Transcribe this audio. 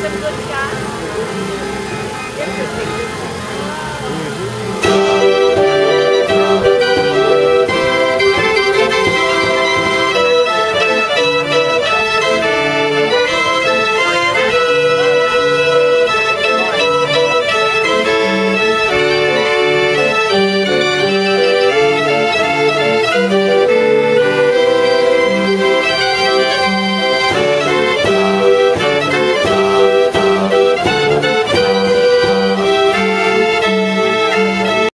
It's a good shot.